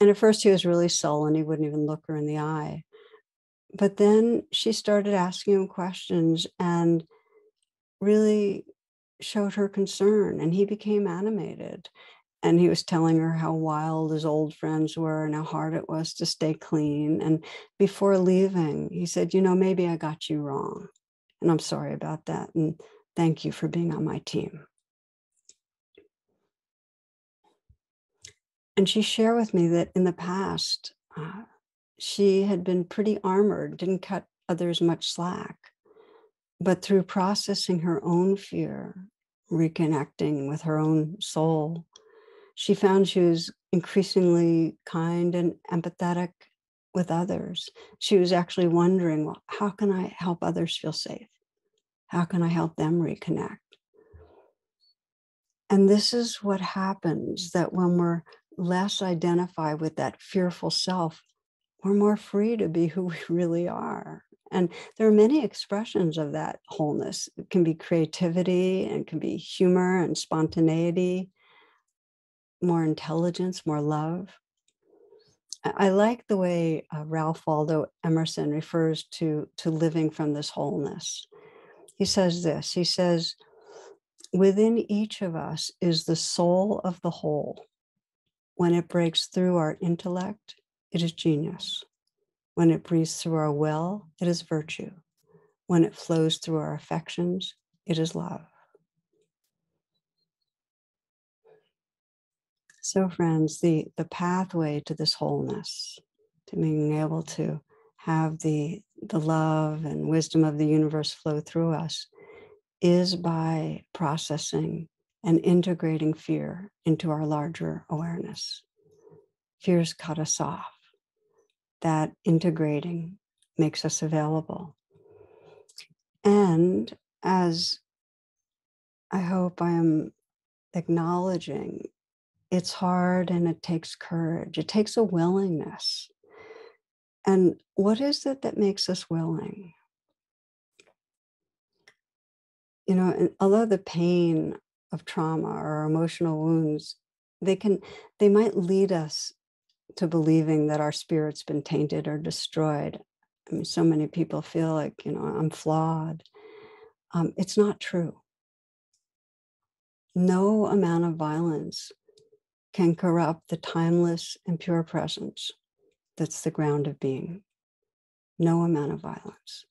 And at first, he was really sullen. He wouldn't even look her in the eye. But then she started asking him questions and really showed her concern, and he became animated and he was telling her how wild his old friends were and how hard it was to stay clean. And before leaving, he said, You know, maybe I got you wrong. And I'm sorry about that. And thank you for being on my team. And she shared with me that in the past, uh, she had been pretty armored, didn't cut others much slack. But through processing her own fear, reconnecting with her own soul, she found she was increasingly kind and empathetic with others. She was actually wondering, well, how can I help others feel safe? How can I help them reconnect? And this is what happens that when we're less identify with that fearful self, we're more free to be who we really are. And there are many expressions of that wholeness. It can be creativity and can be humor and spontaneity more intelligence, more love. I like the way uh, Ralph Waldo Emerson refers to, to living from this wholeness. He says this He says, Within each of us is the soul of the whole. When it breaks through our intellect, it is genius. When it breathes through our will, it is virtue. When it flows through our affections, it is love. So, friends, the, the pathway to this wholeness, to being able to have the, the love and wisdom of the universe flow through us, is by processing and integrating fear into our larger awareness. Fears cut us off. That integrating makes us available. And as I hope I am acknowledging, it's hard and it takes courage, it takes a willingness. And what is it that makes us willing? You know, and although the pain of trauma or emotional wounds, they can, they might lead us to believing that our spirit's been tainted or destroyed. I mean, so many people feel like, you know, I'm flawed. Um, it's not true. No amount of violence can corrupt the timeless and pure presence that's the ground of being. No amount of violence.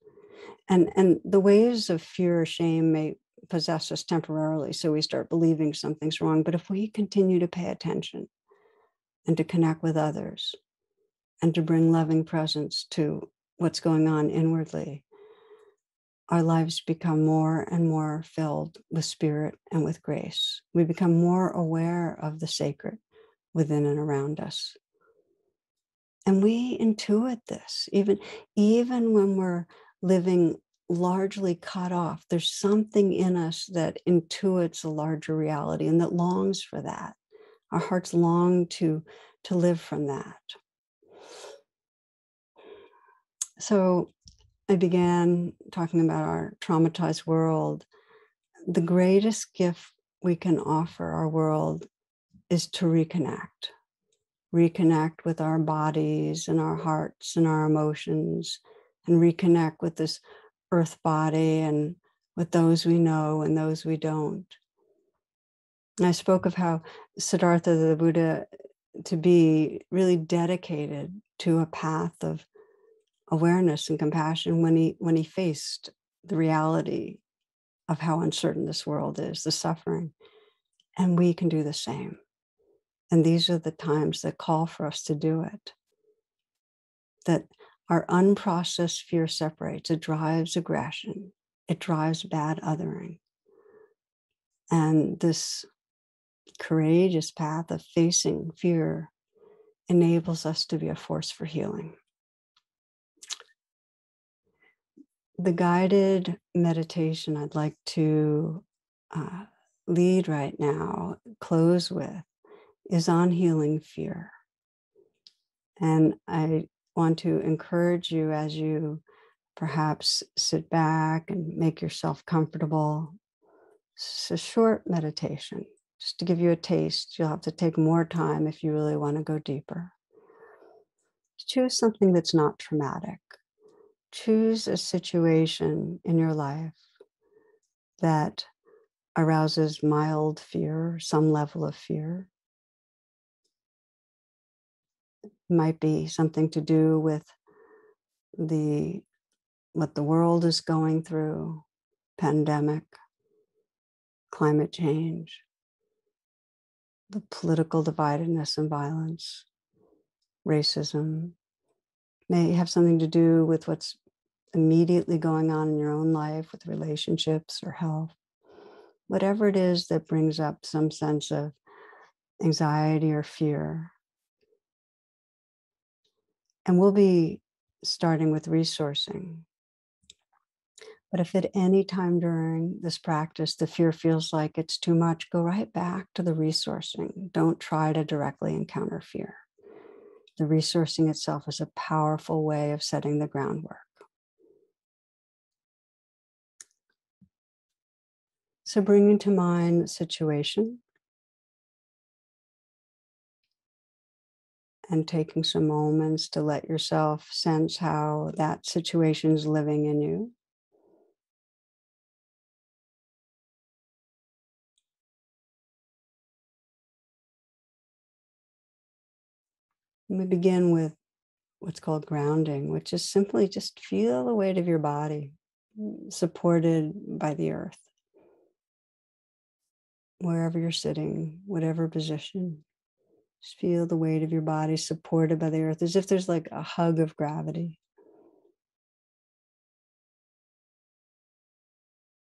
And, and the waves of fear or shame may possess us temporarily, so we start believing something's wrong. But if we continue to pay attention and to connect with others and to bring loving presence to what's going on inwardly, our lives become more and more filled with spirit and with grace. We become more aware of the sacred within and around us. And we intuit this, even, even when we're living largely cut off, there's something in us that intuits a larger reality and that longs for that. Our hearts long to, to live from that. So I began talking about our traumatized world. The greatest gift we can offer our world is to reconnect, reconnect with our bodies and our hearts and our emotions, and reconnect with this earth body and with those we know and those we don't. And I spoke of how Siddhartha the Buddha to be really dedicated to a path of awareness and compassion when he when he faced the reality of how uncertain this world is, the suffering. And we can do the same. And these are the times that call for us to do it. That our unprocessed fear separates, it drives aggression, it drives bad othering. And this courageous path of facing fear enables us to be a force for healing. the guided meditation I'd like to uh, lead right now, close with, is on healing fear. And I want to encourage you as you perhaps sit back and make yourself comfortable. It's a short meditation, just to give you a taste. You'll have to take more time if you really want to go deeper. Choose something that's not traumatic choose a situation in your life that arouses mild fear, some level of fear. Might be something to do with the what the world is going through, pandemic, climate change, the political dividedness and violence, racism, may have something to do with what's immediately going on in your own life with relationships or health. Whatever it is that brings up some sense of anxiety or fear. And we'll be starting with resourcing. But if at any time during this practice the fear feels like it's too much, go right back to the resourcing. Don't try to directly encounter fear the resourcing itself is a powerful way of setting the groundwork. So bringing to mind situation and taking some moments to let yourself sense how that situation is living in you. we begin with what's called grounding, which is simply just feel the weight of your body mm, supported by the earth. Wherever you're sitting, whatever position. Just feel the weight of your body supported by the earth as if there's like a hug of gravity.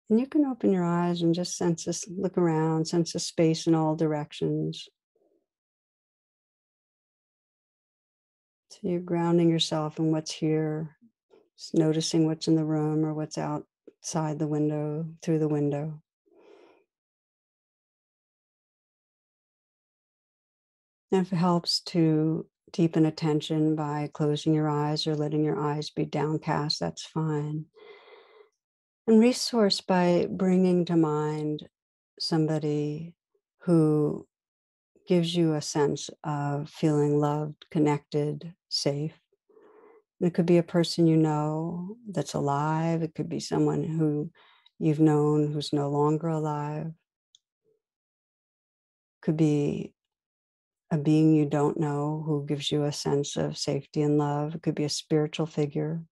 And you can open your eyes and just sense this, look around, sense the space in all directions. So you're grounding yourself in what's here, just noticing what's in the room or what's outside the window, through the window. If it helps to deepen attention by closing your eyes or letting your eyes be downcast, that's fine. And resource by bringing to mind somebody who gives you a sense of feeling loved, connected, safe. It could be a person you know that's alive. It could be someone who you've known who's no longer alive. Could be a being you don't know who gives you a sense of safety and love. It could be a spiritual figure.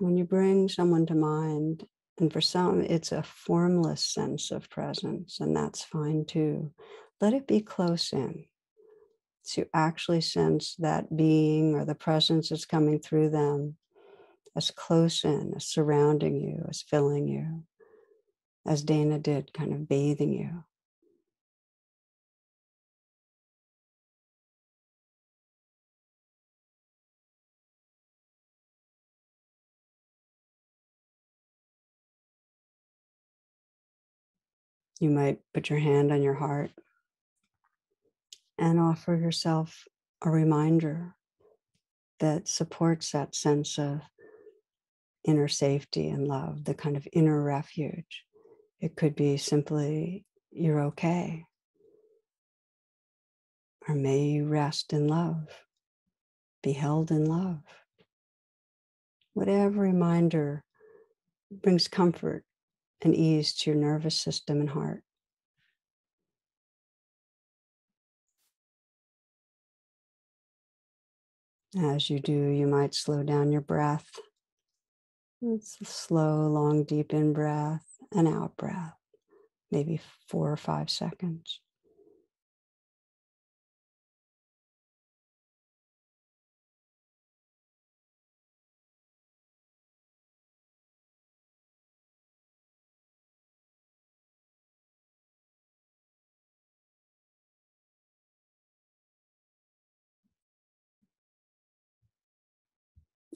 When you bring someone to mind, and for some, it's a formless sense of presence, and that's fine too. Let it be close in to actually sense that being or the presence that's coming through them as close in, as surrounding you, as filling you, as Dana did, kind of bathing you. You might put your hand on your heart and offer yourself a reminder that supports that sense of inner safety and love, the kind of inner refuge. It could be simply, you're okay. Or may you rest in love, be held in love. Whatever reminder brings comfort and ease to your nervous system and heart. As you do, you might slow down your breath. It's a slow, long, deep in breath and out breath, maybe four or five seconds.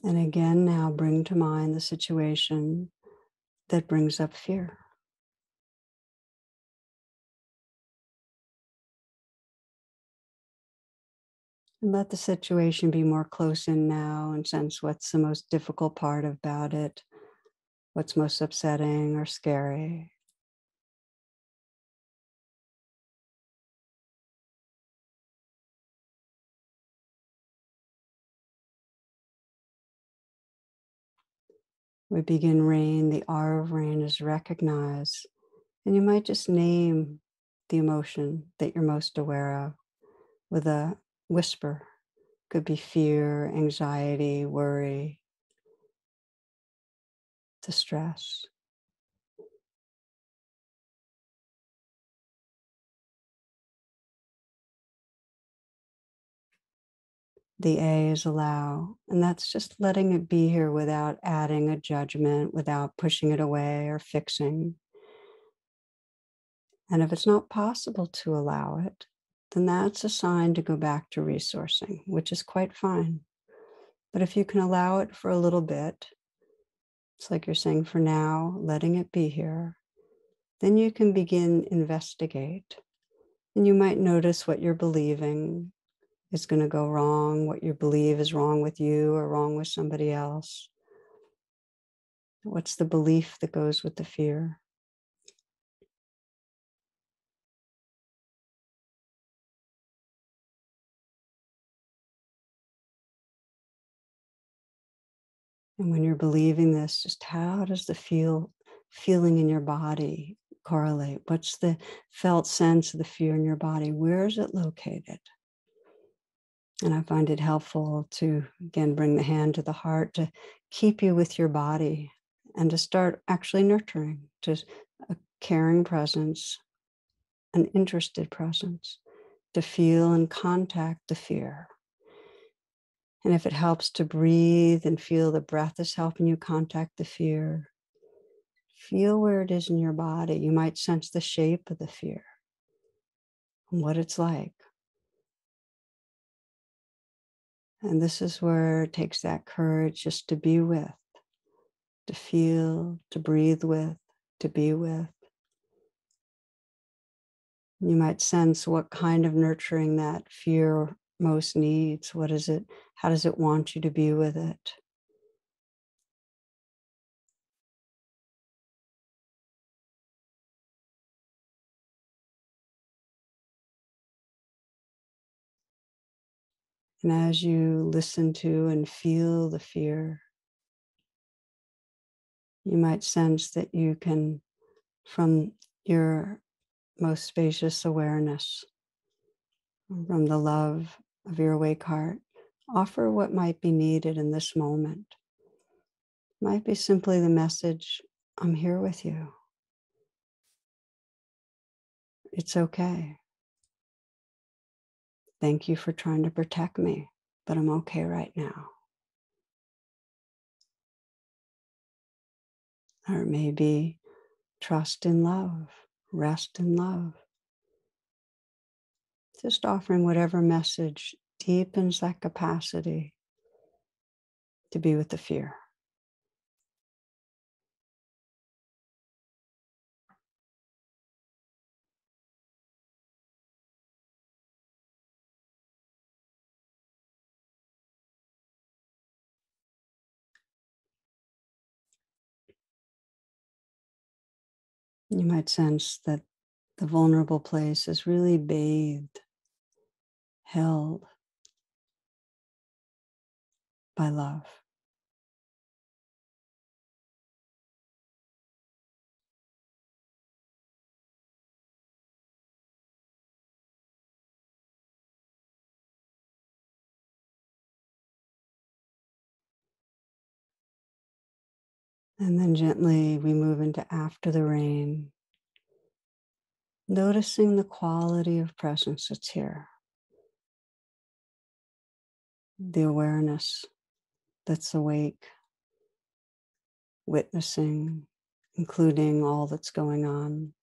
And again, now bring to mind the situation that brings up fear. And let the situation be more close in now and sense what's the most difficult part about it, what's most upsetting or scary. We begin rain, the R of rain is recognized. And you might just name the emotion that you're most aware of with a whisper. Could be fear, anxiety, worry, distress. The A is allow. And that's just letting it be here without adding a judgment, without pushing it away or fixing. And if it's not possible to allow it, then that's a sign to go back to resourcing, which is quite fine. But if you can allow it for a little bit, it's like you're saying for now, letting it be here, then you can begin investigate. And you might notice what you're believing, is going to go wrong, what you believe is wrong with you or wrong with somebody else. What's the belief that goes with the fear? And when you're believing this, just how does the feel feeling in your body correlate? What's the felt sense of the fear in your body? Where is it located? And I find it helpful to, again, bring the hand to the heart to keep you with your body and to start actually nurturing, to a caring presence, an interested presence, to feel and contact the fear. And if it helps to breathe and feel the breath is helping you contact the fear, feel where it is in your body. You might sense the shape of the fear and what it's like. And this is where it takes that courage just to be with, to feel, to breathe with, to be with. You might sense what kind of nurturing that fear most needs. What is it? How does it want you to be with it? And as you listen to and feel the fear, you might sense that you can, from your most spacious awareness, from the love of your awake heart, offer what might be needed in this moment. It might be simply the message I'm here with you. It's okay. Thank you for trying to protect me, but I'm okay right now. Or maybe trust in love, rest in love. Just offering whatever message deepens that capacity to be with the fear. You might sense that the vulnerable place is really bathed, held by love. And then gently we move into after the rain, noticing the quality of presence that's here, the awareness that's awake, witnessing, including all that's going on.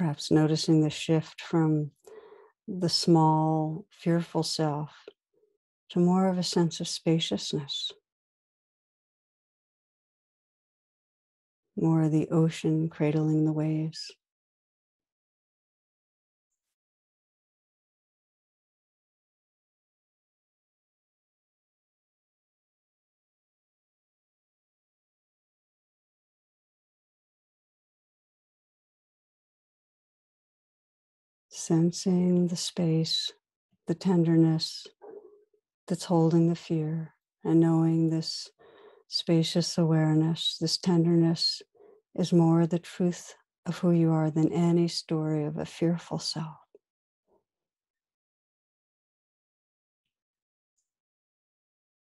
Perhaps noticing the shift from the small, fearful self to more of a sense of spaciousness, more of the ocean cradling the waves. Sensing the space, the tenderness that's holding the fear, and knowing this spacious awareness, this tenderness is more the truth of who you are than any story of a fearful self.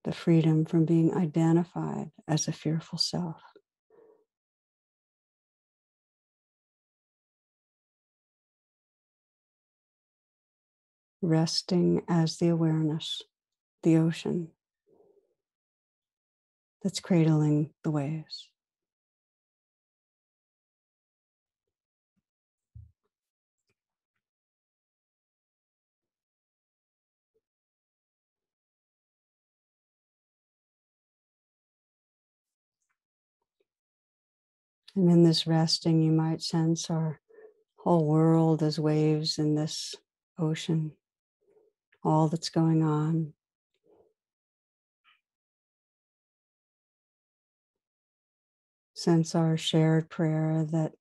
The freedom from being identified as a fearful self. Resting as the awareness, the ocean that's cradling the waves. And in this resting, you might sense our whole world as waves in this ocean all that's going on. Sense our shared prayer that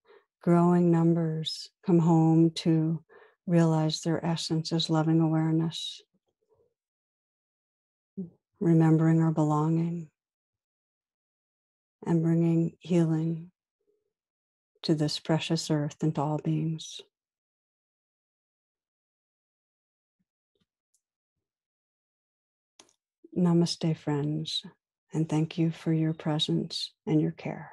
growing numbers come home to realize their essence as loving awareness, remembering our belonging, and bringing healing to this precious earth and to all beings. Namaste, friends, and thank you for your presence and your care.